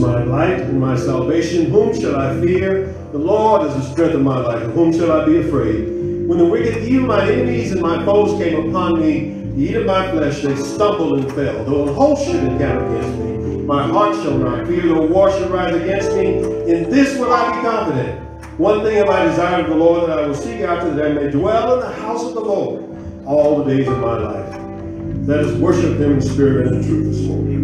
My light and my salvation. Whom shall I fear? The Lord is the strength of my life. And whom shall I be afraid? When the wicked, even my enemies and my foes came upon me, to eat of my flesh, they stumbled and fell. Though a host should encamp against me, my heart shall not fear. Though war should rise against me, in this will I be confident. One thing have I desired of the Lord, that I will seek after, that I may dwell in the house of the Lord all the days of my life. Let us worship him in spirit and in truth this morning.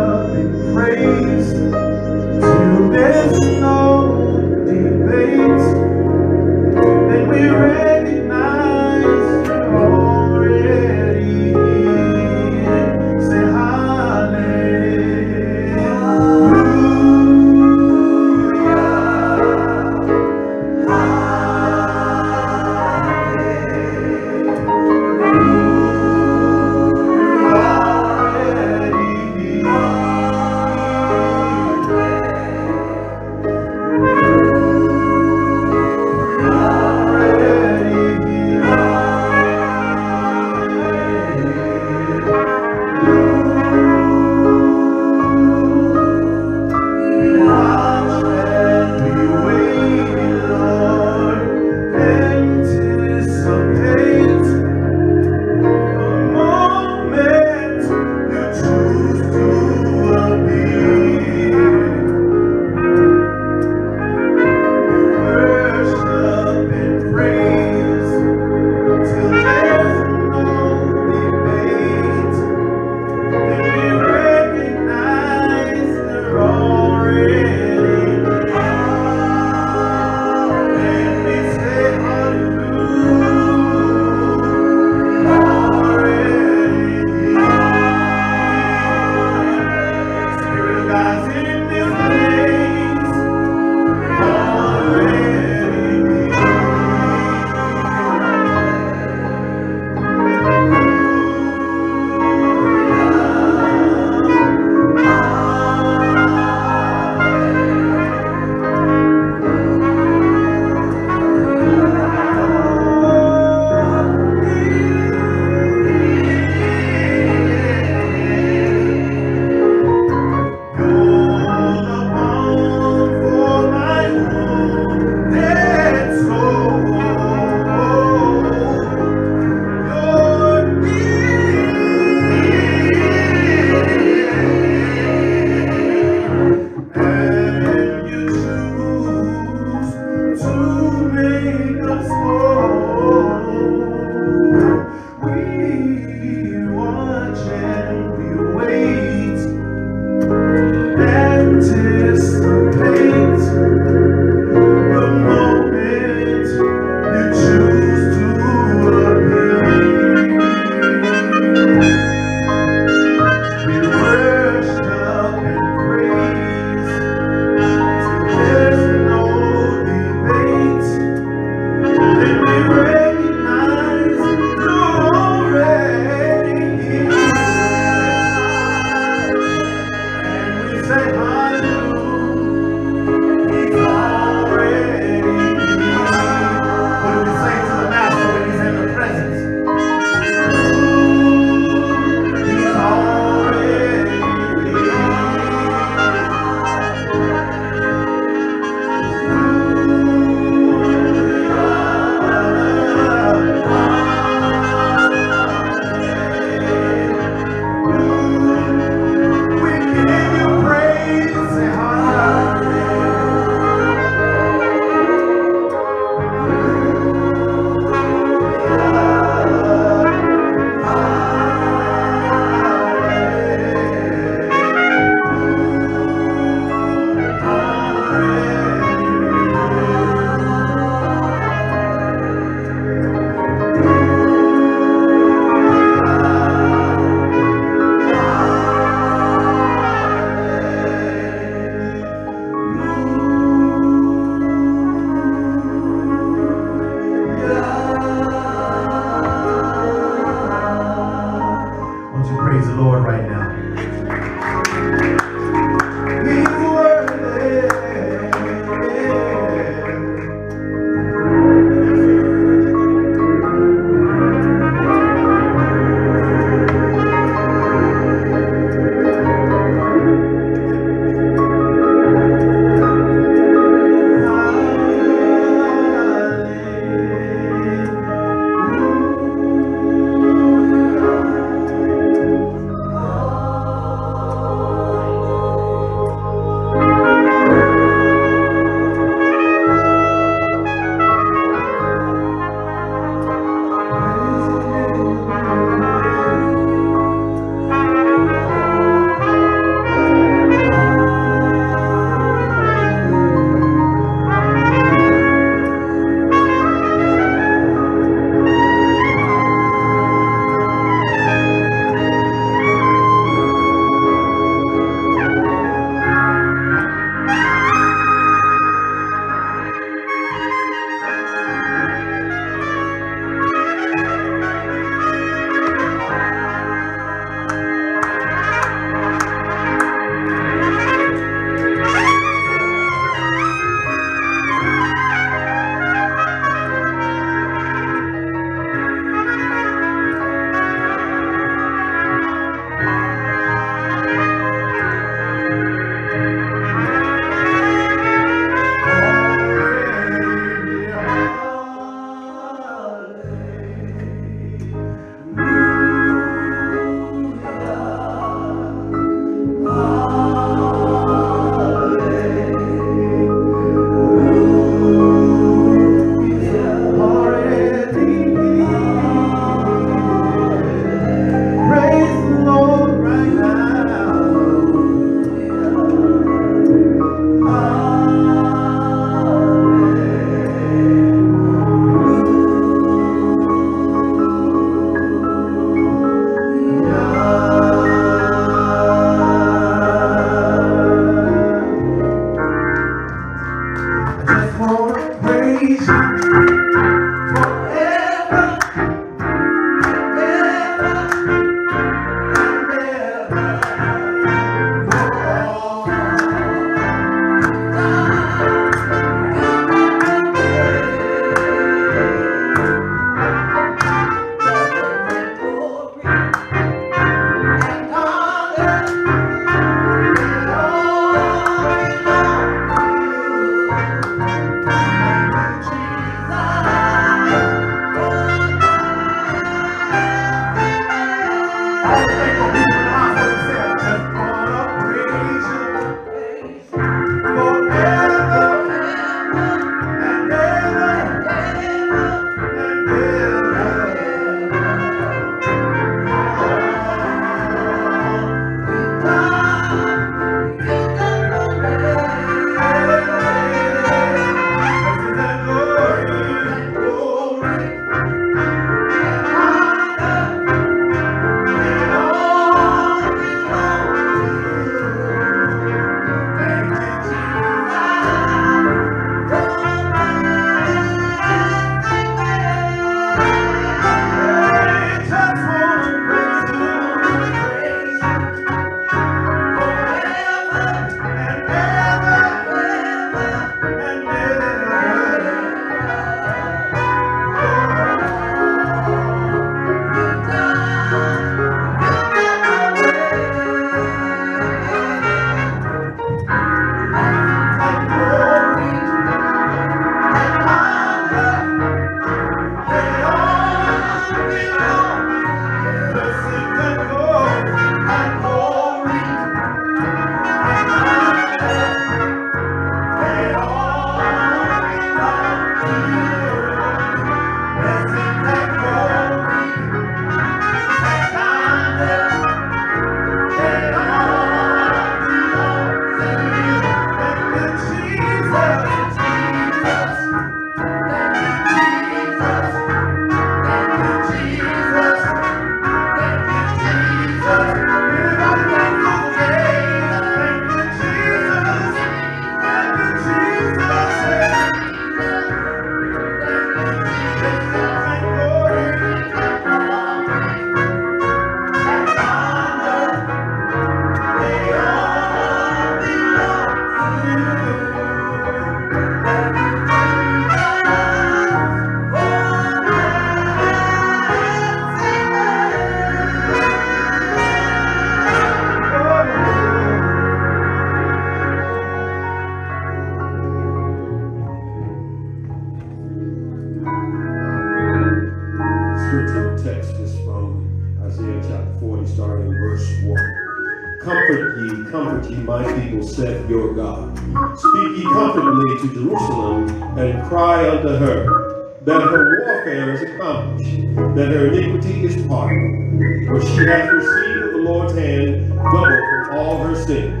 That her warfare is accomplished, that her iniquity is pardoned. For she hath received of the Lord's hand double from all her sins.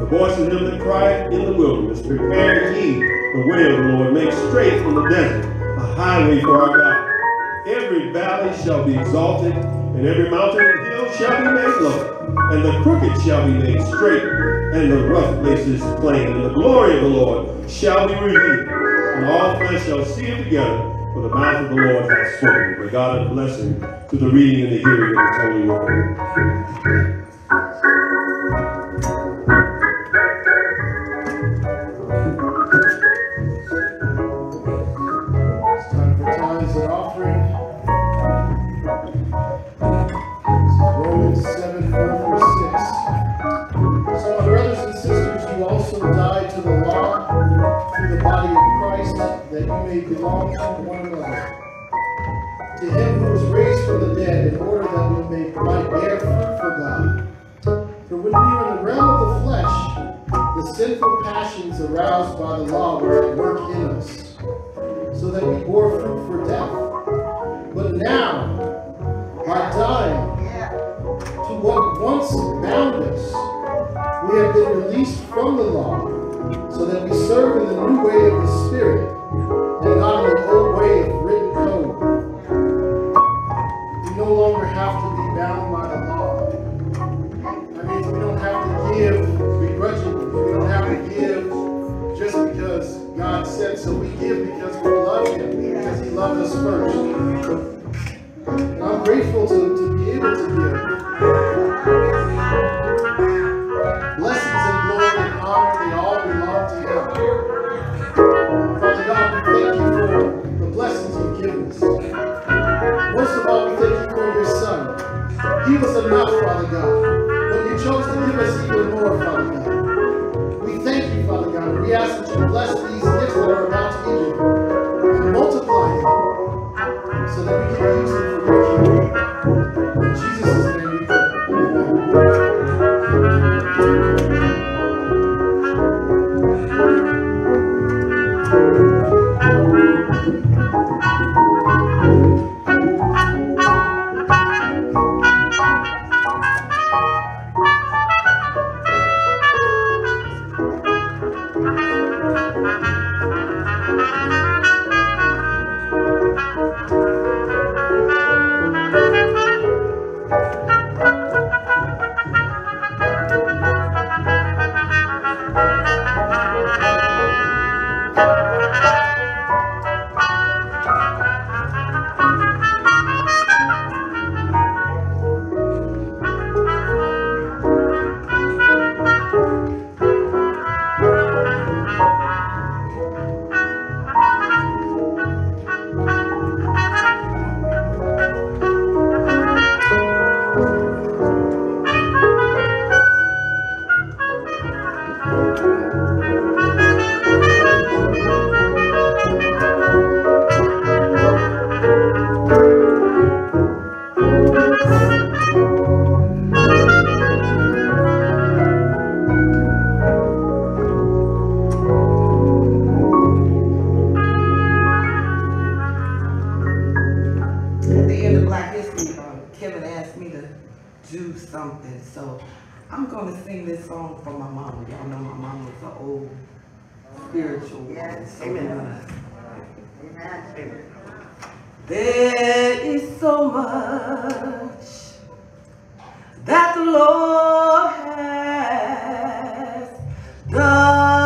The voice of him that crieth in the wilderness, Prepare ye the way of the Lord, make straight in the desert a highway for our God. Every valley shall be exalted, and every mountain and hill shall be made low, and the crooked shall be made straight, and the rough places plain, and the glory of the Lord shall be revealed, and all flesh shall see it together, for the mouth of the Lord hath spoken. May God have blessing to the reading and the hearing of his holy word. Belong to one another. To him who was raised from the dead, in order that we may bear fruit for God. For when we were in the realm of the flesh, the sinful passions aroused by the law were at work in us, so that we bore fruit for death. But now, by dying to what once bound us, we have been released from the law, so that we serve in the new way of the Spirit and not the old way of written code. We no longer have to be bound by the law. That means we don't have to give begrudgingly. We don't have to give just because God said so. We give because we love Him, because He loved us first. And I'm grateful to, to be able to give. Us Kevin asked me to do something. So I'm going to sing this song for my mama. Y'all know my mama was an old spiritual yes. woman. So Amen. Amen. Amen. There is so much that the Lord has done.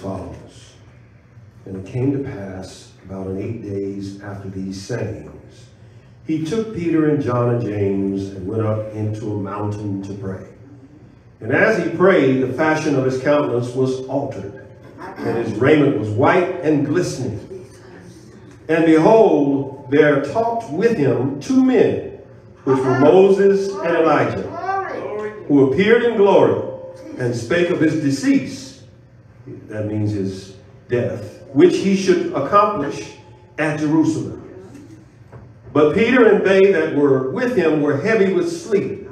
follows. And it came to pass about an eight days after these sayings, he took Peter and John and James and went up into a mountain to pray. And as he prayed, the fashion of his countenance was altered, and his raiment was white and glistening. And behold, there talked with him two men, which were Moses and Elijah, who appeared in glory and spake of his decease that means his death, which he should accomplish at Jerusalem. But Peter and they that were with him were heavy with sleep.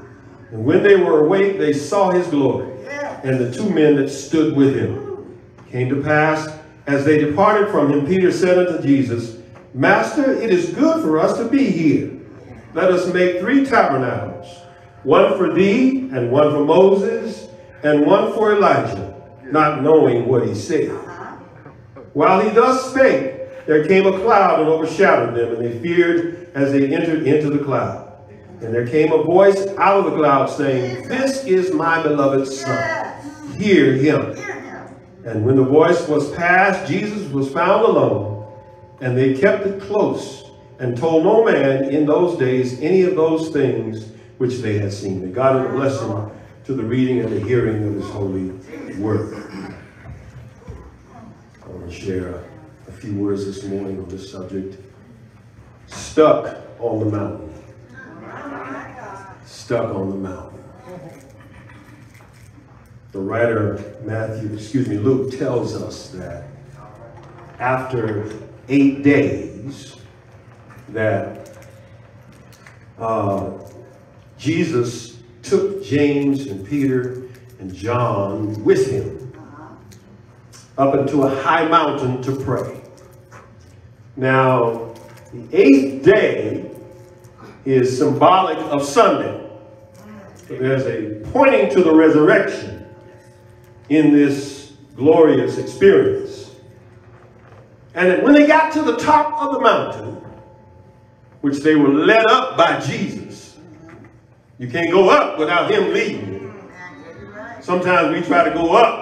And when they were awake, they saw his glory. And the two men that stood with him came to pass, as they departed from him, Peter said unto Jesus, Master, it is good for us to be here. Let us make three tabernacles, one for thee, and one for Moses, and one for Elijah not knowing what he said. While he thus spake, there came a cloud and overshadowed them, and they feared as they entered into the cloud. And there came a voice out of the cloud saying, This is my beloved son. Hear him. And when the voice was past, Jesus was found alone, and they kept it close and told no man in those days any of those things which they had seen. May God have a blessing to the reading and the hearing of his holy word. Share a, a few words this morning on this subject. Stuck on the mountain. Stuck on the mountain. The writer Matthew, excuse me, Luke tells us that after eight days that uh, Jesus took James and Peter and John with him up into a high mountain to pray. Now, the eighth day is symbolic of Sunday. There's a pointing to the resurrection in this glorious experience. And when they got to the top of the mountain, which they were led up by Jesus, you can't go up without him leading. Sometimes we try to go up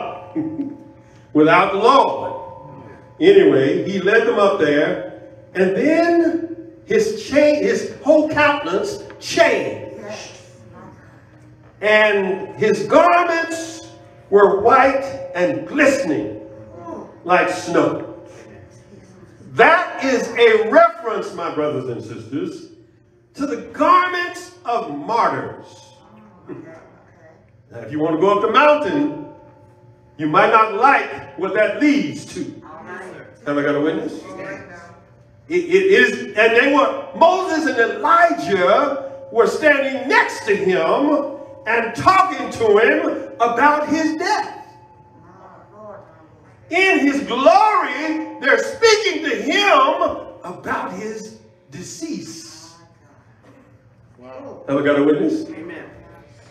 without the Lord. Anyway, he led them up there, and then his change, his whole countenance changed. And his garments were white and glistening like snow. That is a reference, my brothers and sisters, to the garments of martyrs. Now, if you want to go up the mountain, you might not like what that leads to. Have I got a witness? It, it is, and they were, Moses and Elijah were standing next to him and talking to him about his death. In his glory, they're speaking to him about his decease. Have I got a witness? Amen.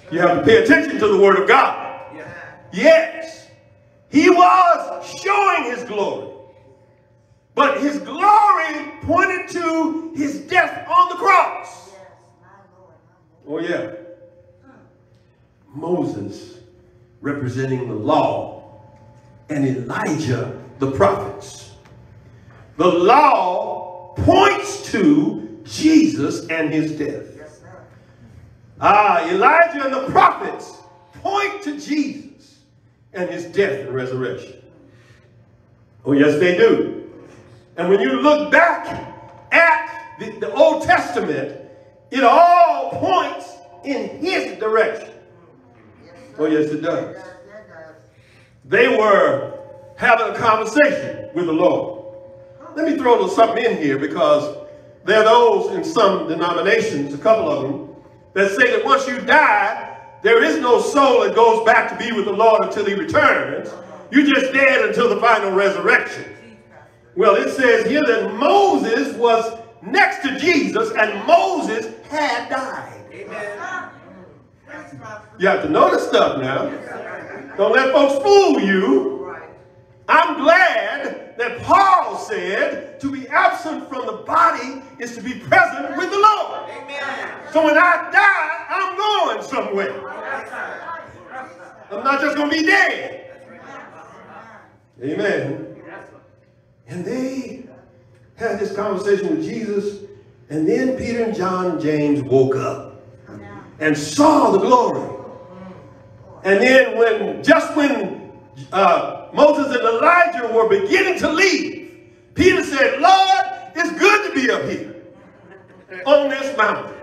You have to pay attention to the word of God. Yes. He was showing his glory. But his glory pointed to his death on the cross. Oh, yeah. Moses representing the law and Elijah the prophets. The law points to Jesus and his death. Ah, Elijah and the prophets point to Jesus and his death and resurrection. Oh, yes, they do. And when you look back at the, the Old Testament, it all points in his direction. Oh, yes, it does. They were having a conversation with the Lord. Let me throw something in here because there are those in some denominations, a couple of them, that say that once you die, there is no soul that goes back to be with the Lord until he returns. You're just dead until the final resurrection. Well, it says here that Moses was next to Jesus and Moses had died. Amen. You have to know the stuff now. Don't let folks fool you. I'm glad that Paul said to be absent from the body is to be present with the Lord. Amen. So when I die, I'm going somewhere. I'm not just going to be dead. Amen. And they had this conversation with Jesus, and then Peter and John and James woke up and saw the glory. And then when, just when uh, Moses and Elijah were beginning to leave, Peter said, Lord, it's good to be up here on this mountain.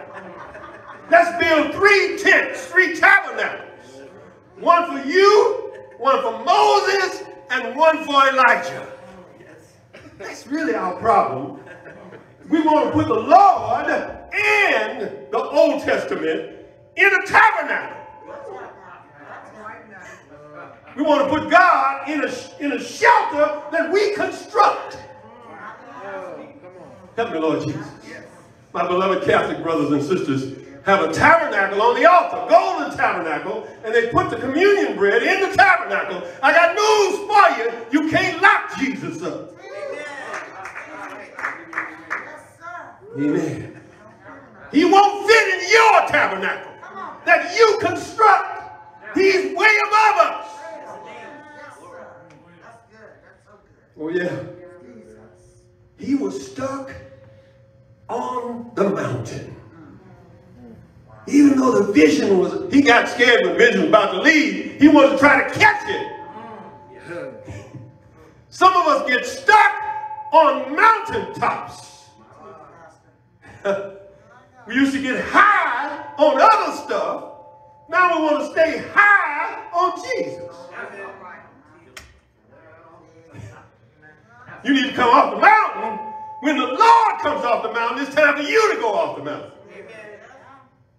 Let's build three tents, three tabernacles. One for you, one for Moses, and one for Elijah. That's really our problem. We want to put the Lord and the Old Testament in a tabernacle. We want to put God in a, in a shelter that we construct. Help me, Lord Jesus. My beloved Catholic brothers and sisters have a tabernacle on the altar, golden tabernacle, and they put the communion bread in the tabernacle. I got news for you. You can't lock Jesus up. Amen. He won't fit in your tabernacle that you construct. He's way above us. Oh, yeah. He was stuck on the mountain. Even though the vision was, he got scared when the vision was about to leave, he wanted to try to catch it. Some of us get stuck on mountaintops. we used to get high on other stuff. Now we want to stay high on Jesus. You need to come off the mountain. When the Lord comes off the mountain, it's time for you to go off the mountain.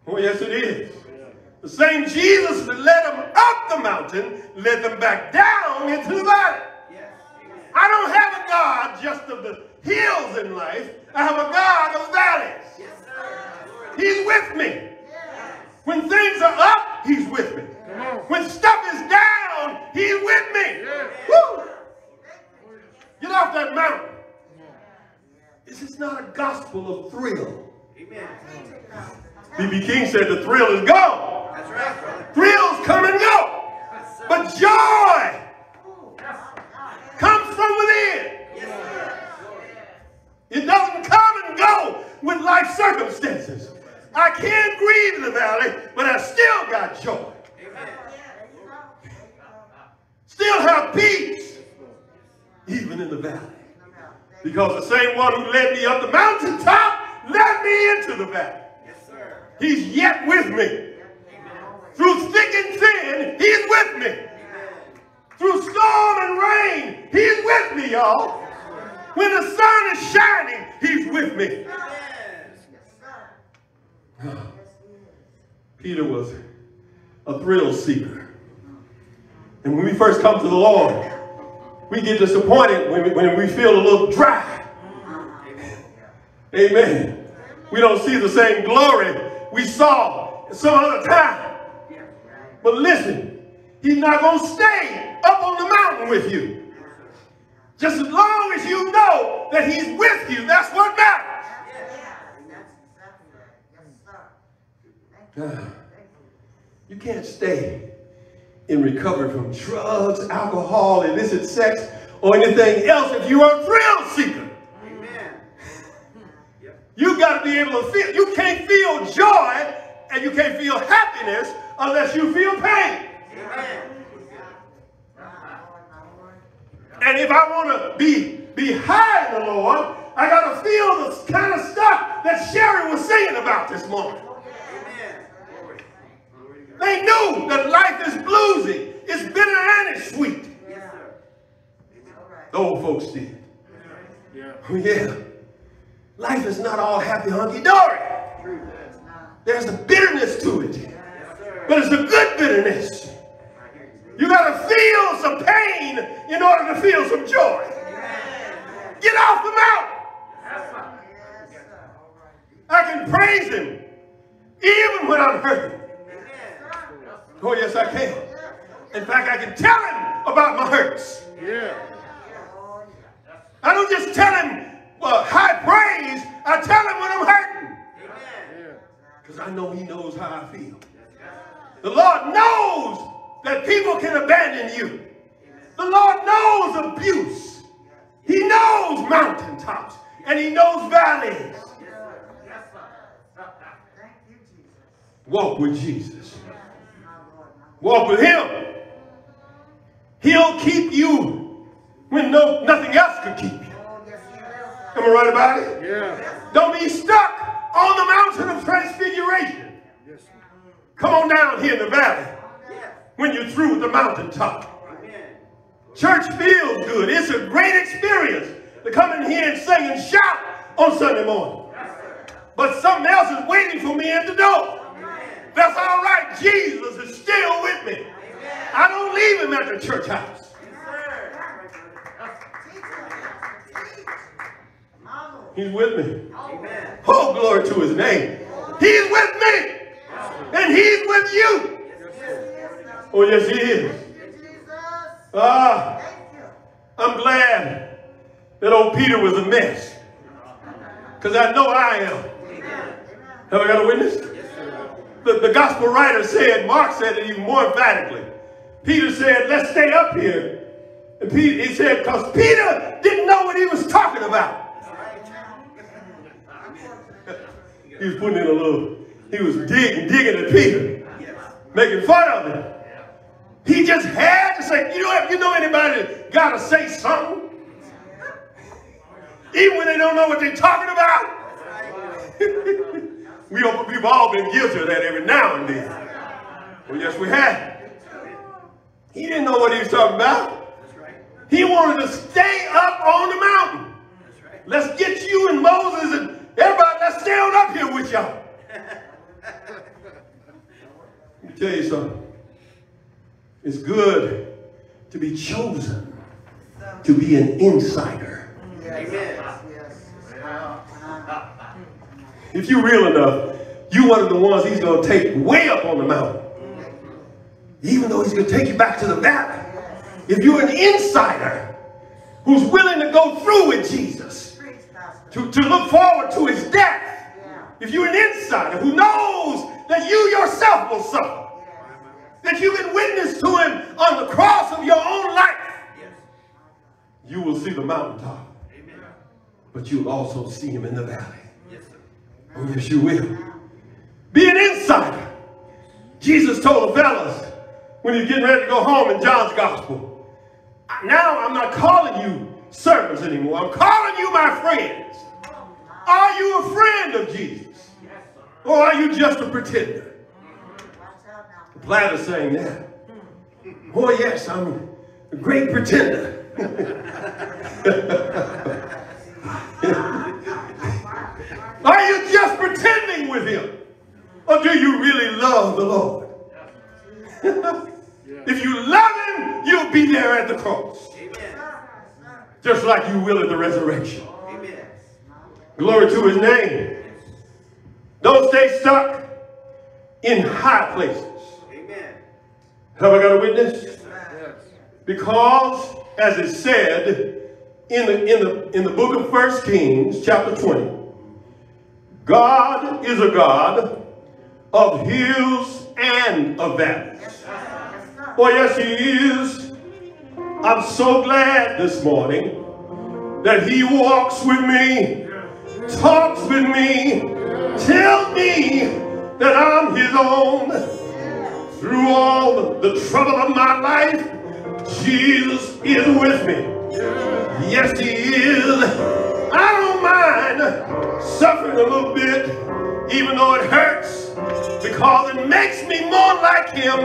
Oh, yes, it is. The same Jesus that led them up the mountain led them back down into the valley. I don't have a God just of the hills in life. I have a God of valleys. He's with me. When things are up, he's with me. When stuff is down, he's with me. Woo! Get off that mountain. This is not a gospel of thrill. B.B. King said the thrill is gone. That's right. Thrills come and go. But joy comes from within. It doesn't come and go with life circumstances. I can't grieve in the valley, but I still got joy. Still have peace, even in the valley. Because the same one who led me up the mountaintop led me into the valley. Yes, sir. He's yet with me. Through thick and thin, he's with me. Through storm and rain, he's with me, y'all. When the sun is shining, he's with me. Peter was a thrill seeker. And when we first come to the Lord, we get disappointed when we, when we feel a little dry. Amen. We don't see the same glory we saw some other time. But listen, he's not going to stay up on the mountain with you. Just as long as you know that he's with you, that's what matters. You can't stay in recovery from drugs, alcohol, illicit sex, or anything else if you are a thrill seeker. Amen. You got to be able to feel. You can't feel joy and you can't feel happiness unless you feel pain. Amen. And if I want to be, be high in the Lord, I got to feel the kind of stuff that Sherry was saying about this morning. Amen. Glory. Glory to God. They knew that life is bluesy. It's bitter and it's sweet. Yes. The old folks did. Yeah. Oh, yeah. Life is not all happy hunky-dory. There's a bitterness to it. Yes. But it's a good bitterness. You got to feel some pain in order to feel some joy. Get off the mountain. I can praise him even when I'm hurting. Oh, yes, I can. In fact, I can tell him about my hurts. Yeah. I don't just tell him well, high praise. I tell him when I'm hurting. Because I know he knows how I feel. The Lord knows that people can abandon you. The Lord knows abuse. He knows mountaintops. And he knows valleys. Walk with Jesus. Walk with him. He'll keep you when no nothing else could keep you. Am I right about it? Yeah. Don't be stuck on the mountain of transfiguration. Yes. Come on down here in the valley when you're through with the mountaintop. Church feels good. It's a great experience to come in here and sing and shout on Sunday morning. But something else is waiting for me at the door. That's all right. Jesus is still with me. I don't leave him at the church house. He's with me. Amen. Oh, glory to his name. He's with me. And he's with you. Oh, yes, he is. Ah, I'm glad that old Peter was a mess. Because I know I am. Have I got a witness? The, the gospel writer said, Mark said it even more emphatically. Peter said, let's stay up here. And Peter, he said, because Peter didn't know what he was talking about. he was putting in a little, he was digging, digging at Peter, making fun of him. He just had to say, you know, if you know anybody got to say something, even when they don't know what they're talking about. we have, we've all been guilty of that every now and then. Well, yes, we have. He didn't know what he was talking about. He wanted to stay up on the mountain. Let's get you and Moses and everybody, let's stay on up here with y'all. Let me tell you something. It's good to be chosen to be an insider. Amen. If you're real enough, you one of the ones he's going to take way up on the mountain. Even though he's going to take you back to the valley. If you're an insider who's willing to go through with Jesus, to, to look forward to his death, if you're an insider who knows that you yourself will suffer, that you can witness to him on the cross of your own life, you will see the mountaintop. But you'll also see him in the valley. Oh, yes, you will. Be an insider. Jesus told the fellas when he's getting ready to go home in John's gospel, now I'm not calling you servants anymore. I'm calling you my friends. Are you a friend of Jesus? Or are you just a pretender? Glad of saying that. Oh, yes, I'm a great pretender. Are you just pretending with him? Or do you really love the Lord? if you love him, you'll be there at the cross. Amen. Just like you will at the resurrection. Amen. Glory to his name. Don't stay stuck in high places. Amen. Have I got a witness? Yes. Because, as it said in the, in the, in the book of First Kings, chapter 20, God is a God of hills and of valleys. Oh, yes, he is. I'm so glad this morning that he walks with me, talks with me, tells me that I'm his own. Through all the trouble of my life, Jesus is with me. Yes, he is. I don't mind suffering a little bit, even though it hurts, because it makes me more like him.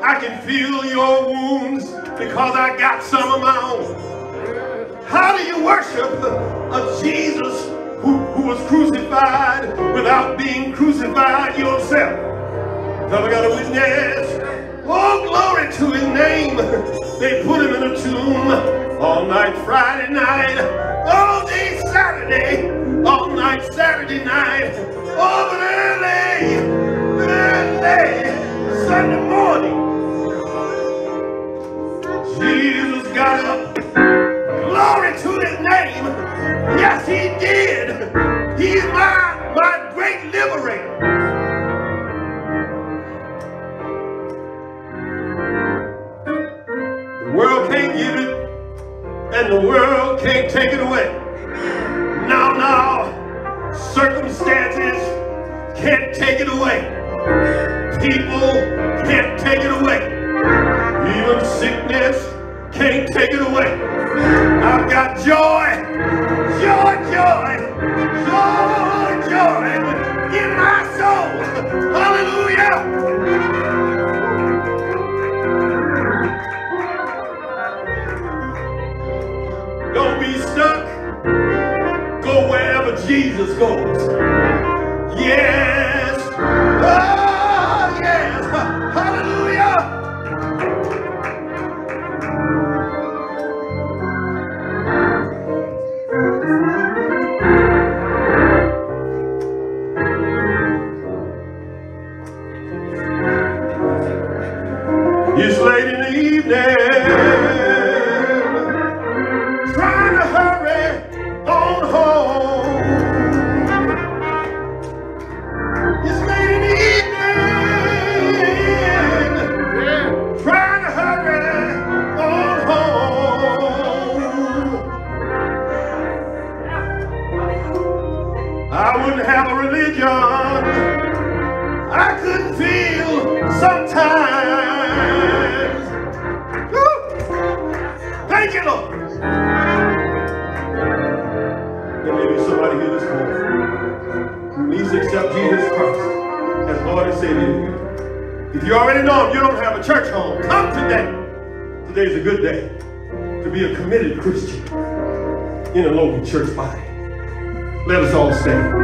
I can feel your wounds because I got some of my own. How do you worship a Jesus who, who was crucified without being crucified yourself? Have I got a witness? Oh, glory to his name. They put him in a tomb all night Friday night, all day Saturday, all night Saturday night, early, early There may be somebody here this morning who needs to accept Jesus Christ as Lord and Savior. If you already know him, you don't have a church home. Come today. Today is a good day to be a committed Christian in a local church body. Let us all stand.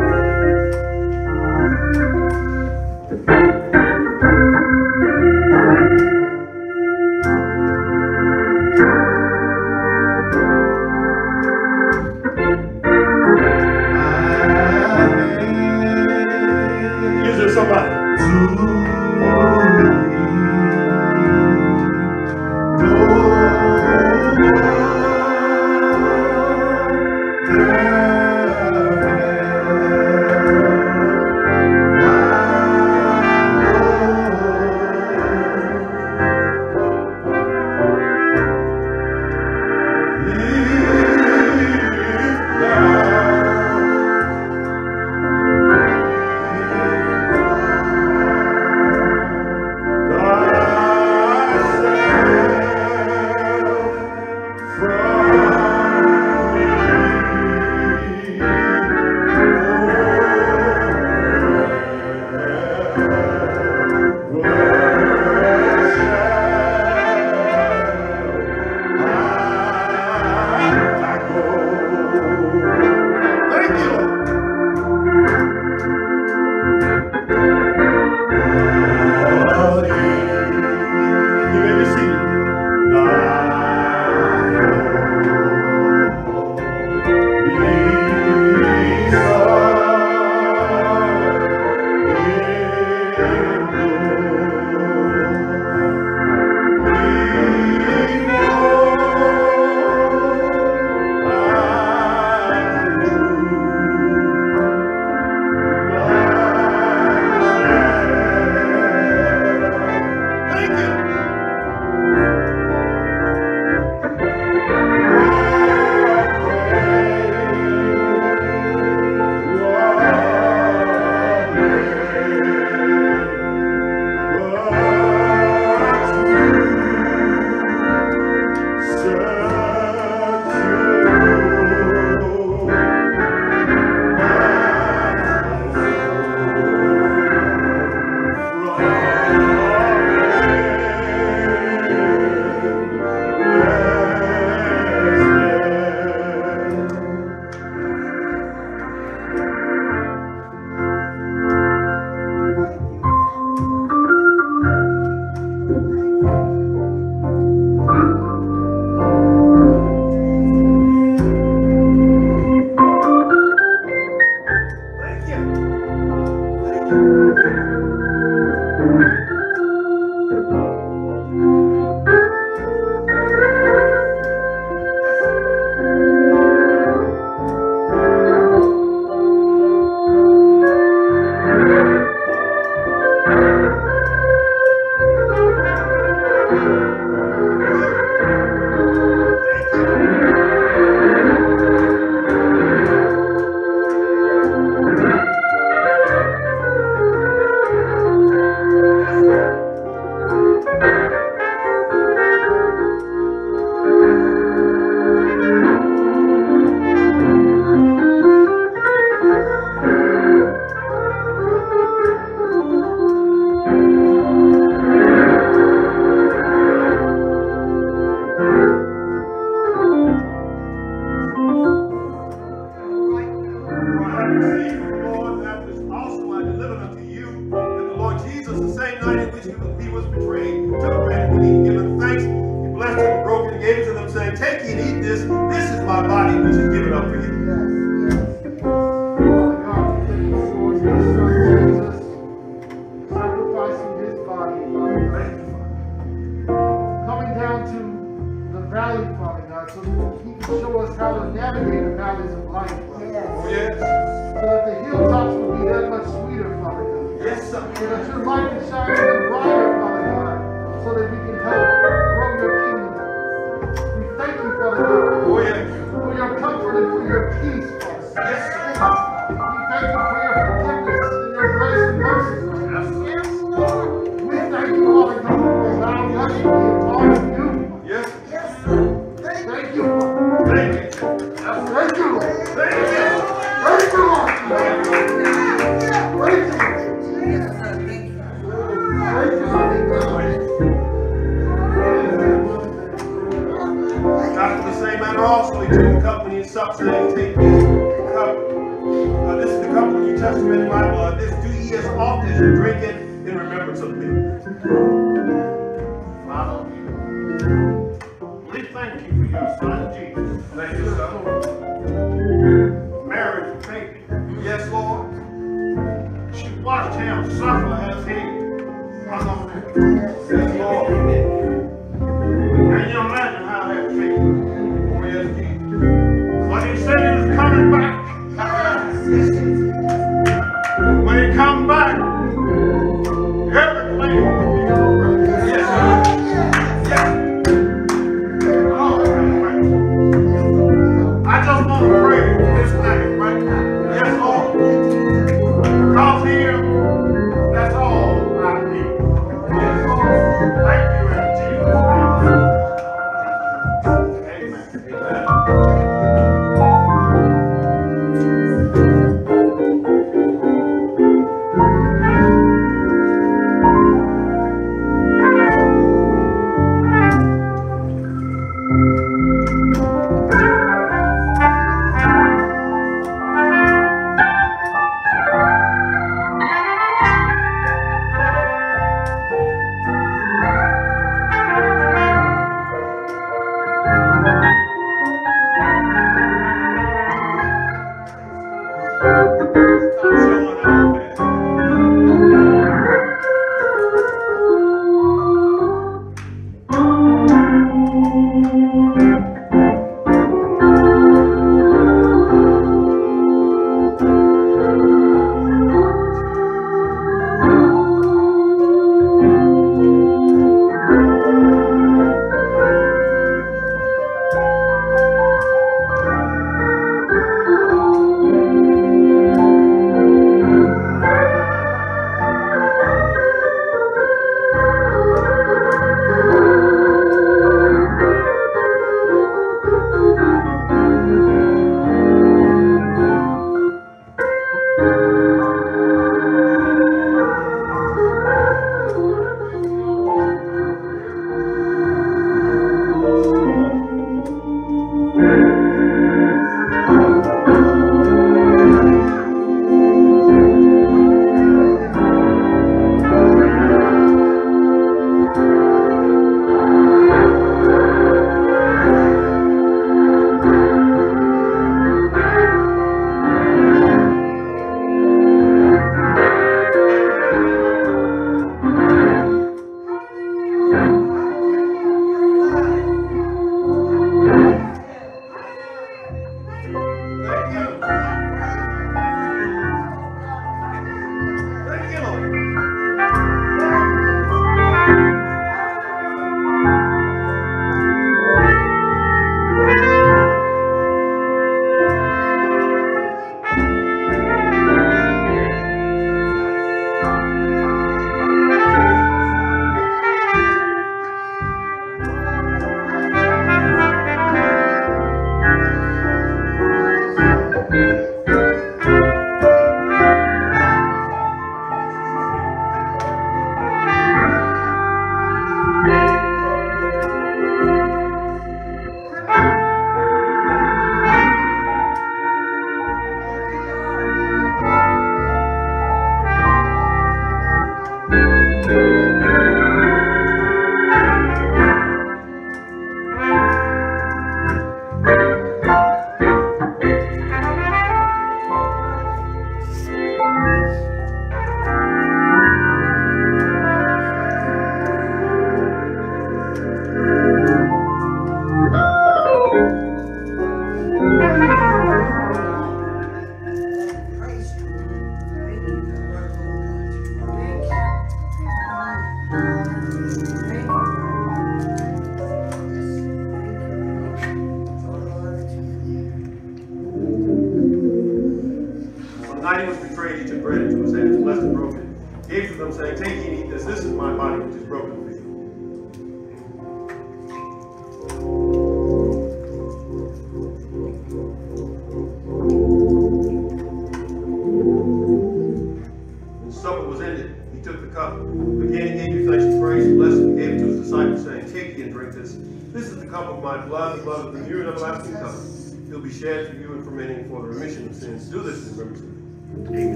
be shed for you and for many for the remission of sins. Do this in remembrance of me.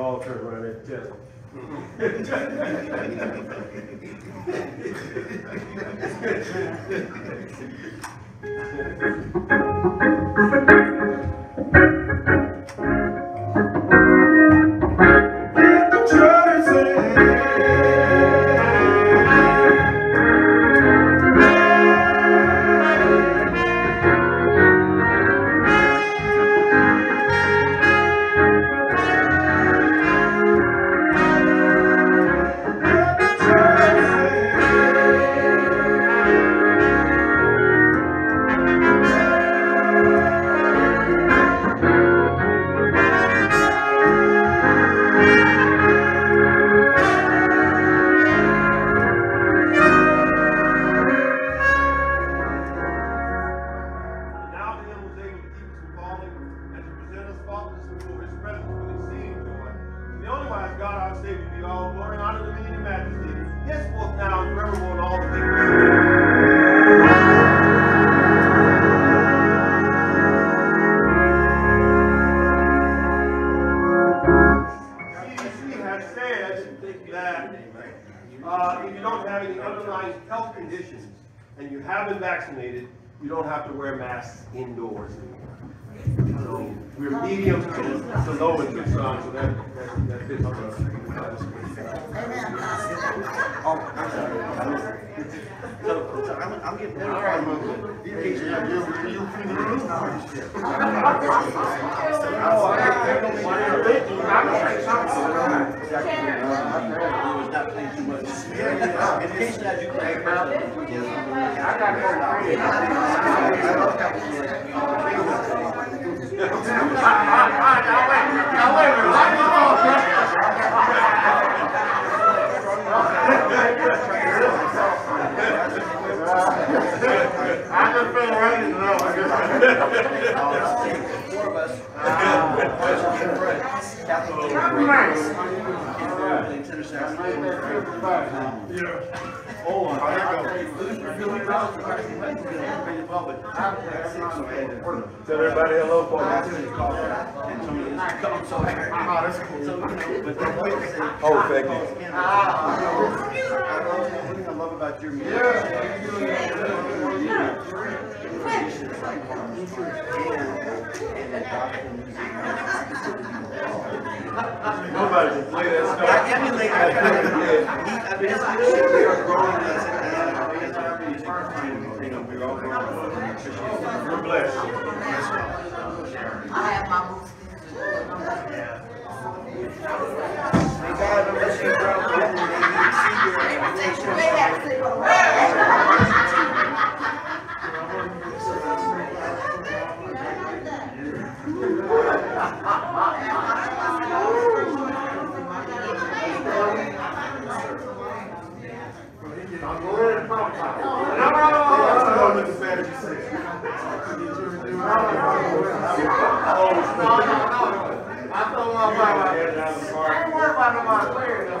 We all turn around at Four of us. I Tell everybody hello for me. Oh, thank you. I love about your Nobody can play that stuff. I emulate that. We are growing as a, as a music. You we're all growing. We're blessed. I have my boots. May God bless you, and may He exceed your expectations. I told my wife, I ain't worried about nobody clearing them.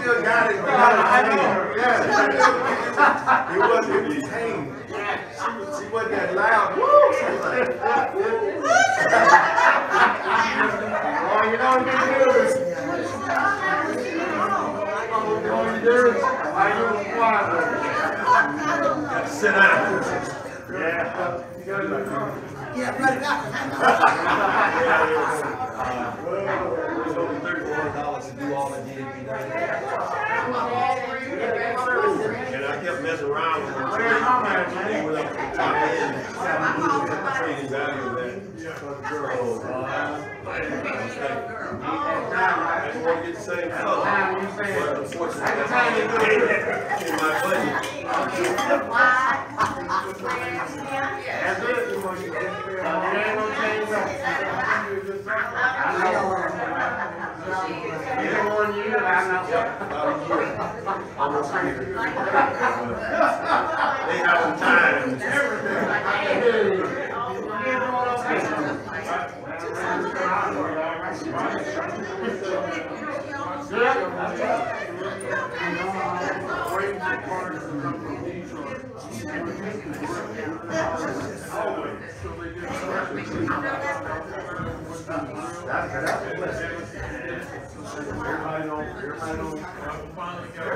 still got it. I know, yeah. It wasn't tame wasn't that loud. Woo! So like, oh, you know what I'm doing? Are you quiet? Sit down. Yeah. Yeah, right now. $34 to do all. I kept messing around with them. Where's my man, man? They went up to the top end. Trading value of that. I didn't want to get the same color. Time you say it. But unfortunately, At the that's time you do it. in my budget. That's it. You want to get it. You ain't gonna change that. I know. Even one year, I know. About a year. Almost a year. They have some time. Everything. Everybody know, everybody know.